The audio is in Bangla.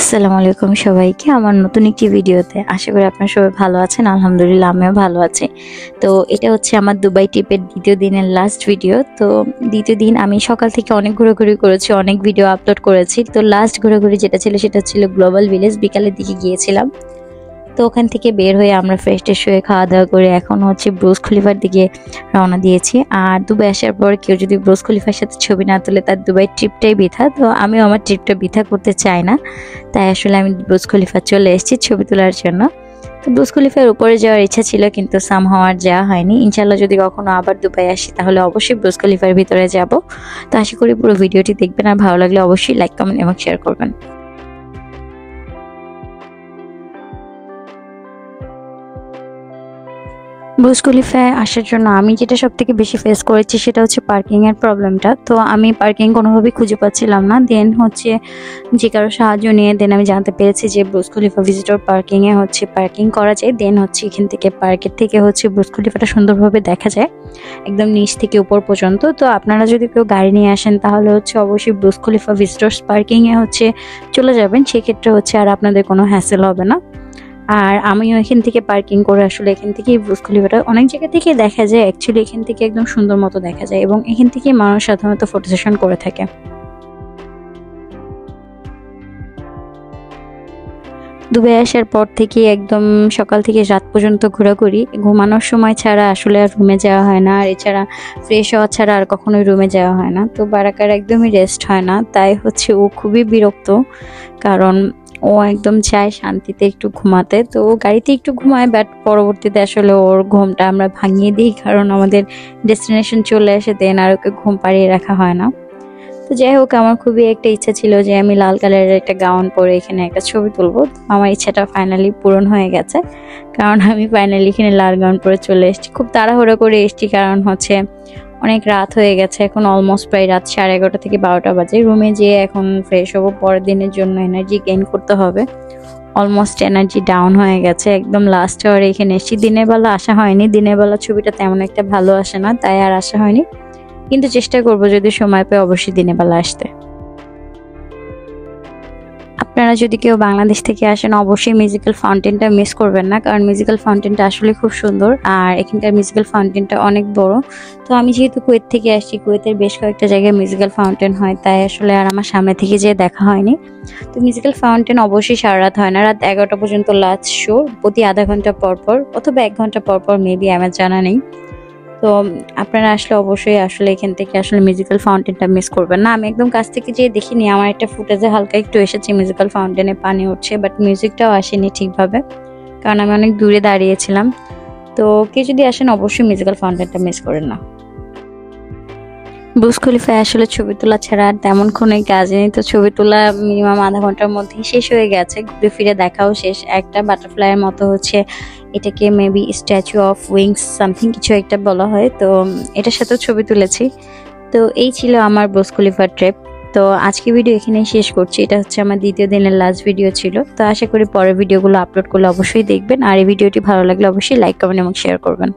আসসালামু আলাইকুম সবাইকে আমার নতুন একটি ভিডিওতে। আশা করি আপনারা সবাই ভালো আছেন, আলহামদুলিল্লাহ আমিও ভালো আছি। তো এটা হচ্ছে আমার দুবাই ট্রিপের দ্বিতীয় দিনের লাস্ট ভিডিও তো দ্বিতীয় দিন আমি সকাল থেকে অনেক ঘোরাঘুরি করেছি, অনেক ভিডিও আপলোড করেছি। তো লাস্ট ঘোরাঘুরি যেটা ছিল সেটা ছিল গ্লোবাল ভিলেজ বিকালের দিকে গিয়েছিলাম। তো ওখান থেকে বের হয়ে আমরা ফ্রেশ ট্রেশ হয়ে খাওয়া দাওয়া করে এখন হচ্ছে ব্রুজ খলিফার দিকে রওনা দিয়েছি। আর দুবাই আসার পর কেউ যদি ব্রুজ খলিফার সাথে ছবি না তোলে, তার দুবাই ট্রিপটাই বৃথা। তো আমিও আমার ট্রিপটা বৃথা করতে চাই না। তাই আসলে আমি ব্রুজ খলিফা চলে এসেছি ছবি তোলার জন্য। তো ব্রুজ খলিফার উপরে যাওয়ার ইচ্ছা ছিল, কিন্তু সাম হওয়ার যাওয়া হয়নি। ইনশাল্লাহ যদি কখনো আবার দুবাই আসি, তাহলে অবশ্যই ব্রুজ খলিফার ভিতরে যাব। তো আশা করি পুরো ভিডিওটি দেখবেন। আর ভালো লাগলে অবশ্যই লাইক কমেন্ট এবং শেয়ার করবেন। ব্রুজ আসার জন্য আমি যেটা সব থেকে বেশি ফেস করেছি সেটা হচ্ছে পার্কিংয়ের প্রবলেমটা তো আমি পার্কিং কোনোভাবেই খুঁজে পাচ্ছিলাম না। দেন হচ্ছে যে কারও সাহায্য নিয়ে দেন আমি জানতে পেরেছি যে ব্রুজ ভিজিটর পার্কিংয়ে হচ্ছে পার্কিং করা যায়। দেন হচ্ছে এখান থেকে পার্কের থেকে হচ্ছে ব্রুজ সুন্দরভাবে দেখা যায়, একদম নিচ থেকে উপর পর্যন্ত। তো আপনারা যদি কেউ গাড়ি নিয়ে আসেন, তাহলে হচ্ছে অবশ্যই ব্রুজ খলিফা ভিজিটর্স পার্কিংয়ে হচ্ছে চলে যাবেন। সেক্ষেত্রে হচ্ছে আর আপনাদের কোনো হ্যাসেল হবে না। আর আমিও এখান থেকে পার্কিং করে আসলে এখান থেকে ব্রুজ খলিফাটা অনেক জায়গা থেকে দেখা যায়। অ্যাকচুয়ালি এখান থেকে একদম সুন্দর মতো দেখা যায় এবং এখান থেকে মানুষ সাধারণত ফটো সেশন করে থাকে। দুবাই আসার পর থেকে একদম সকাল থেকে রাত পর্যন্ত ঘোরাঘুরি। ঘুমানোর সময় ছাড়া আসলে আর রুমে যাওয়া হয় না। আর এছাড়া ফ্রেশ হওয়া ছাড়া আর কখনোই রুমে যাওয়া হয় না। তো বারাকার একদমই রেস্ট হয় না। তাই হচ্ছে ও খুবই বিরক্ত। কারণ ও একদম চায় শান্তিতে একটু ঘুমাতে। তো গাড়িতে একটু ঘুমায় বাট পরবর্তীতে আসলে ওর ঘুমটা আমরা ভাঙিয়ে দিই, কারণ আমাদের ডেস্টিনেশন চলে আসে দেন আর ওকে ঘুম পাড়িয়ে রাখা হয় না। তো যাই হোক, আমার খুবই একটা ইচ্ছা ছিল যে আমি লাল কালারের একটা গাউন পরে এখানে একটা ছবি তুলবো। আমার ইচ্ছাটা ফাইনালি পূরণ হয়ে গেছে, কারণ আমি ফাইনালি এখানে লাল গাউন পরে চলে এসেছি। খুব তাড়াহুড়ো করে এসেছি, কারণ হচ্ছে অনেক রাত হয়ে গেছে, এখন অলমোস্ট প্রায় রাত সাড়ে এগারোটা থেকে বারোটা বাজে। রুমে যেয়ে এখন ফ্রেশ হব, পরের দিনের জন্য এনার্জি গেইন করতে হবে। অলমোস্ট এনার্জি ডাউন হয়ে গেছে, একদম লাস্ট আওয়ারে এখানে এসেছি। দিনের বেলা আসা হয়নি, দিনের বেলা ছবিটা তেমন একটা ভালো আসে না, তাই আর আসা হয়নি। কিন্তু চেষ্টা করব যদি সময় পেয়ে অবশ্যই দিনের বেলা আসতে। আপনারা যদি কেউ বাংলাদেশ থেকে আসেন, অবশ্যই মিউজিক্যাল ফাউন্টেনটা মিস করবেন না, কারণ মিউজিক্যাল ফাউন্টেনটা আসলে খুব সুন্দর আর এখানকার মিউজিক্যাল ফাউন্টেনটা অনেক বড়। তো আমি যেহেতু কুয়েত থেকে আসছি, কুয়েতের বেশ কয়েকটা জায়গায় মিউজিক্যাল ফাউন্টেন হয়, তাই আসলে আর আমার সামনে থেকে যেয়ে দেখা হয়নি। তো মিউজিক্যাল ফাউন্টেন অবশ্যই সারা রাত হয় না, রাত এগারোটা পর্যন্ত লাস্ট শো প্রতি আধা ঘণ্টা পর পর, অথবা এক ঘণ্টা পর পর মেবি আমার জানা নেই। তো আপনারা আসলে অবশ্যই আসলে এখান থেকে আসলে মিউজিক্যাল ফাউন্টেনটা মিস করবেন। না, আমি একদম কাছ থেকে যেয়ে দেখিনি, আমার একটা ফুটেজে হালকা একটু এসেছে মিউজিক্যাল ফাউন্টেনে পানি উঠছে বাট মিউজিকটাও আসেনি ঠিকভাবে, কারণ আমি অনেক দূরে দাঁড়িয়েছিলাম। তো কেউ যদি আসেন, অবশ্যই মিউজিক্যাল ফাউন্টেনটা মিস করেন না। ব্রুজ খলিফায় আসলে ছবি তোলা ছাড়া আর তেমন কোনো কাজ নেই। তো ছবি তোলা মিনিমাম আধা ঘণ্টার মধ্যেই শেষ হয়ে গেছে, ঘুরে ফিরে দেখাও শেষ। একটা বাটারফ্লাইয়ের মতো হচ্ছে এটাকে maybe statue of wings something কিছু একটা বলা হয়। তো এটার সাথেও ছবি তুলেছি। তো এই ছিল আমার ব্রুজ খলিফার ট্রিপ তো আজকে ভিডিও এখানেই শেষ করছি। এটা হচ্ছে আমার দ্বিতীয় দিনের লাস্ট ভিডিও ছিল। তো আশা করি পরের ভিডিওগুলো আপলোড করলে অবশ্যই দেখবেন। আর এই ভিডিওটি ভালো লাগলে অবশ্যই লাইক কমেন্ট এবং শেয়ার করবেন।